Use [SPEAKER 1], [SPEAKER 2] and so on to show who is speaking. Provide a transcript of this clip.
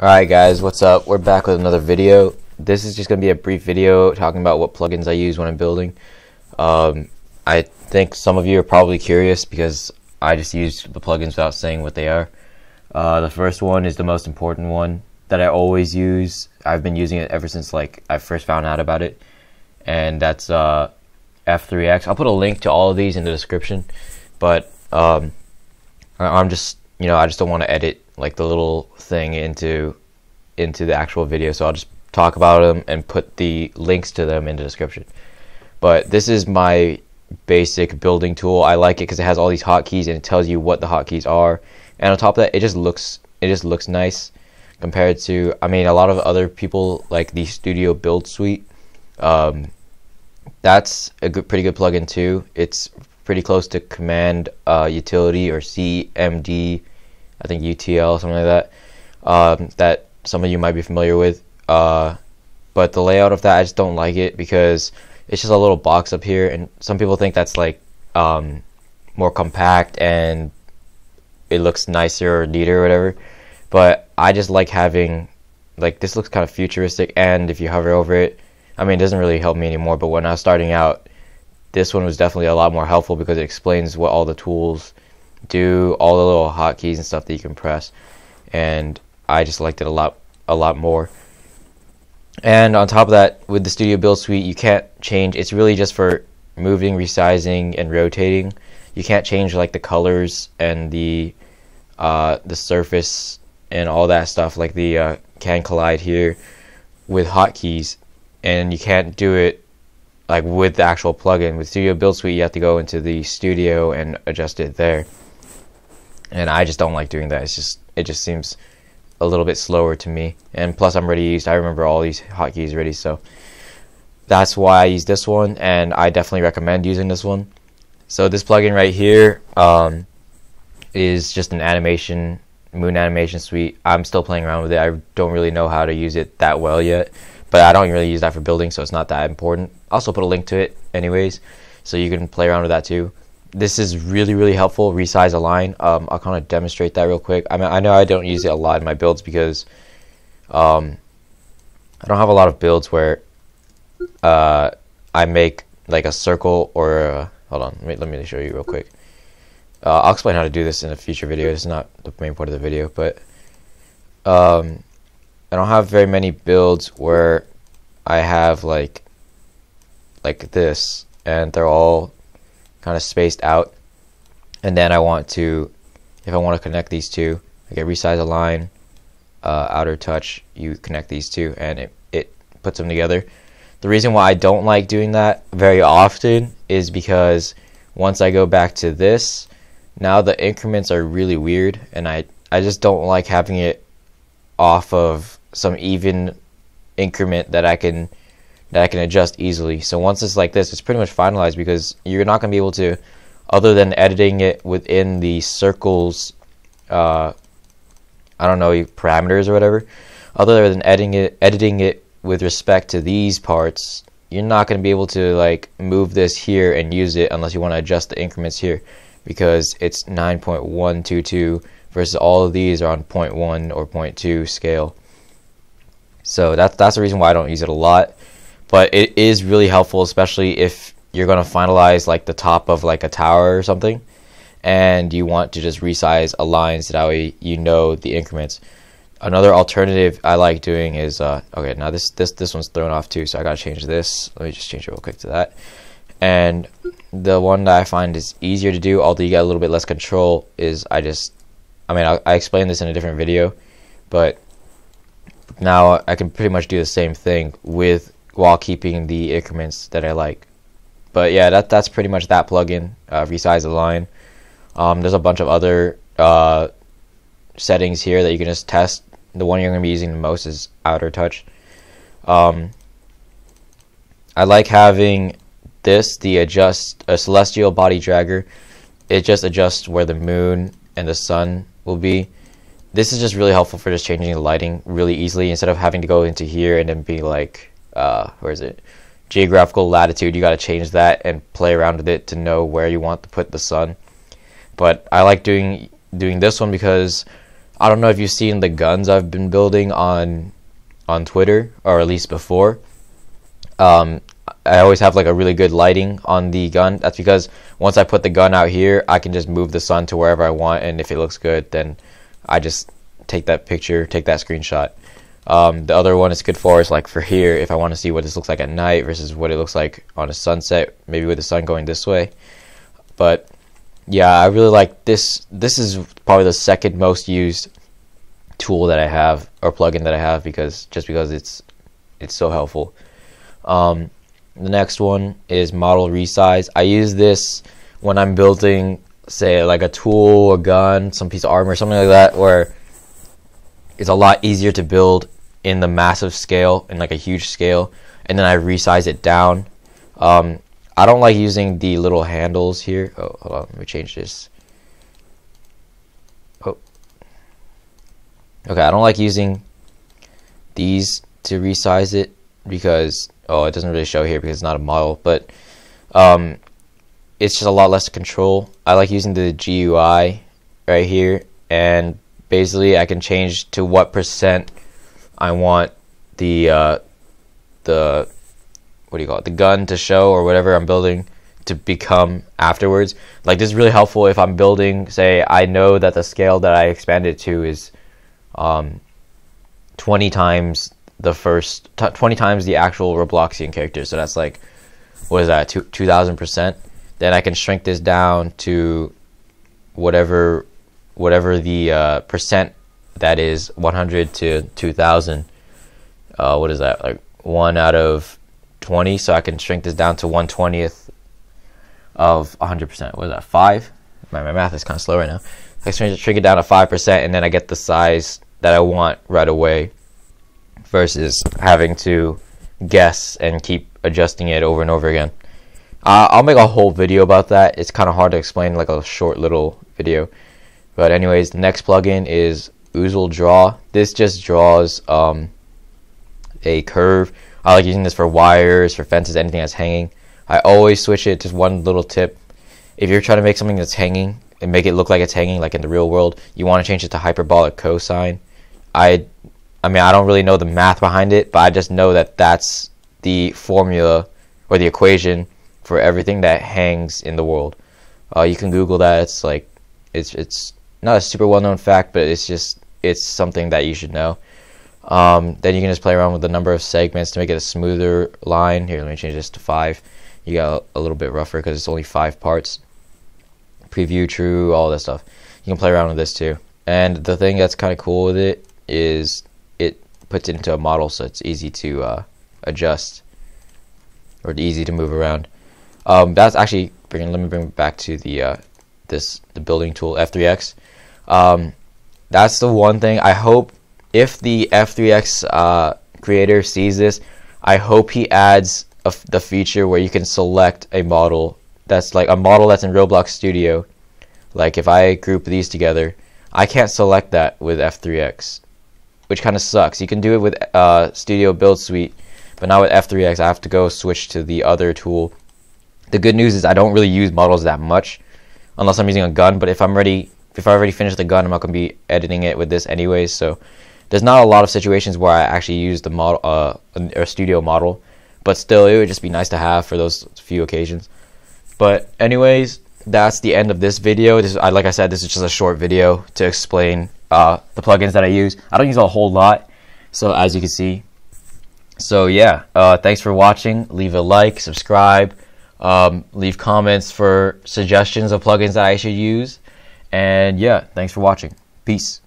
[SPEAKER 1] Alright guys, what's up? We're back with another video. This is just going to be a brief video talking about what plugins I use when I'm building. Um, I think some of you are probably curious because I just use the plugins without saying what they are. Uh, the first one is the most important one that I always use. I've been using it ever since like I first found out about it. And that's uh, F3X. I'll put a link to all of these in the description. But um, I'm just, you know, I just don't want to edit like the little thing into into the actual video. So I'll just talk about them and put the links to them in the description. But this is my basic building tool. I like it because it has all these hotkeys and it tells you what the hotkeys are. And on top of that, it just looks it just looks nice compared to I mean a lot of other people like the Studio Build Suite. Um, that's a good, pretty good plugin too. It's pretty close to Command uh, Utility or CMD, I think UTL something like that. Um, that some of you might be familiar with. Uh, but the layout of that I just don't like it because it's just a little box up here, and some people think that's like um, more compact and it looks nicer or neater or whatever. But I just like having like this looks kind of futuristic, and if you hover over it, I mean, it doesn't really help me anymore. But when I was starting out, this one was definitely a lot more helpful because it explains what all the tools do, all the little hotkeys and stuff that you can press, and I just liked it a lot, a lot more. And on top of that, with the Studio Build Suite, you can't change. It's really just for moving, resizing, and rotating. You can't change like the colors and the uh, the surface and all that stuff, like the uh, can collide here with hotkeys, and you can't do it like with the actual plugin. With Studio Build Suite, you have to go into the studio and adjust it there. And I just don't like doing that. It's just it just seems a little bit slower to me. And plus, I'm already used. I remember all these hotkeys already, so that's why I use this one. And I definitely recommend using this one. So this plugin right here um, is just an animation Moon Animation Suite. I'm still playing around with it. I don't really know how to use it that well yet, but I don't really use that for building, so it's not that important. I'll also put a link to it anyways, so you can play around with that too this is really really helpful. Resize align um, I'll kind of demonstrate that real quick. I mean I know I don't use it a lot in my builds because um, I don't have a lot of builds where uh, I make like a circle or a, hold on let me, let me show you real quick. Uh, I'll explain how to do this in a future video. It's not the main part of the video but um, I don't have very many builds where I have like like this and they're all kind of spaced out. And then I want to, if I want to connect these two, I get resize align, uh, outer touch, you connect these two, and it, it puts them together. The reason why I don't like doing that very often is because once I go back to this, now the increments are really weird, and I, I just don't like having it off of some even increment that I can that I can adjust easily. So once it's like this, it's pretty much finalized because you're not going to be able to, other than editing it within the circles, uh, I don't know, parameters or whatever, other than editing it, editing it with respect to these parts, you're not going to be able to like move this here and use it unless you want to adjust the increments here because it's 9.122 versus all of these are on 0.1 or 0.2 scale. So that's that's the reason why I don't use it a lot but it is really helpful, especially if you're going to finalize like the top of like a tower or something, and you want to just resize align so that way you know the increments. Another alternative I like doing is uh, okay. Now this this this one's thrown off too, so I gotta change this. Let me just change it real quick to that. And the one that I find is easier to do, although you get a little bit less control, is I just, I mean, I, I explained this in a different video, but now I can pretty much do the same thing with while keeping the increments that I like. But yeah, that that's pretty much that plugin. Uh, resize align. Um, there's a bunch of other uh, settings here that you can just test. The one you're going to be using the most is outer touch. Um, I like having this, the adjust a celestial body dragger. It just adjusts where the moon and the sun will be. This is just really helpful for just changing the lighting really easily instead of having to go into here and then be like uh, where is it? Geographical latitude. You got to change that and play around with it to know where you want to put the sun. But I like doing doing this one because I don't know if you've seen the guns I've been building on on Twitter or at least before. Um, I always have like a really good lighting on the gun. That's because once I put the gun out here, I can just move the sun to wherever I want, and if it looks good, then I just take that picture, take that screenshot. Um, the other one is good for is like for here, if I want to see what this looks like at night versus what it looks like on a sunset, maybe with the sun going this way. But yeah, I really like this. This is probably the second most used tool that I have or plugin that I have because just because it's it's so helpful. Um, the next one is model resize. I use this when I'm building, say, like a tool, a gun, some piece of armor, something like that, where it's a lot easier to build in the massive scale, in like a huge scale, and then I resize it down. Um, I don't like using the little handles here. Oh, hold on, let me change this. Oh. Okay, I don't like using these to resize it because oh, it doesn't really show here because it's not a model, but um, it's just a lot less control. I like using the GUI right here, and basically I can change to what percent I want the uh, the what do you call it the gun to show or whatever I'm building to become afterwards. Like this is really helpful if I'm building. Say I know that the scale that I expanded to is um, 20 times the first t- 20 times the actual Robloxian character. So that's like what is that 2000 percent. Then I can shrink this down to whatever whatever the uh, percent that is 100 to 2000 uh, what is that like 1 out of 20 so I can shrink this down to 120th of 100% what is that 5 my, my math is kind of slow right now. I can shrink it down to 5% and then I get the size that I want right away versus having to guess and keep adjusting it over and over again. Uh, I'll make a whole video about that. It's kind of hard to explain like a short little video but anyways the next plugin is Oozle Draw. This just draws um, a curve. I like using this for wires, for fences, anything that's hanging. I always switch it to one little tip. If you're trying to make something that's hanging and make it look like it's hanging, like in the real world, you want to change it to hyperbolic cosine. I, I mean, I don't really know the math behind it, but I just know that that's the formula or the equation for everything that hangs in the world. Uh, you can Google that. It's like, it's it's not a super well known fact, but it's just it's something that you should know. Um, then you can just play around with the number of segments to make it a smoother line. Here, let me change this to five. You got a little bit rougher because it's only five parts. Preview, true, all that stuff. You can play around with this too. And the thing that's kind of cool with it is it puts it into a model, so it's easy to uh, adjust or easy to move around. Um, that's actually bringing. Let me bring it back to the uh, this the building tool F3X. Um, that's the one thing I hope if the F3X uh, creator sees this, I hope he adds the feature where you can select a model that's like a model that's in Roblox Studio. Like if I group these together, I can't select that with F3X, which kind of sucks. You can do it with uh, Studio Build Suite, but not with F3X. I have to go switch to the other tool. The good news is I don't really use models that much, unless I'm using a gun. But if I'm ready if I already finished the gun, I'm not going to be editing it with this anyways. So there's not a lot of situations where I actually use the model, uh, a studio model, but still, it would just be nice to have for those few occasions. But anyways, that's the end of this video. This, I, like I said, this is just a short video to explain uh, the plugins that I use. I don't use a whole lot, so as you can see. So yeah, uh, thanks for watching. Leave a like, subscribe, um, leave comments for suggestions of plugins that I should use. And yeah, thanks for watching. Peace.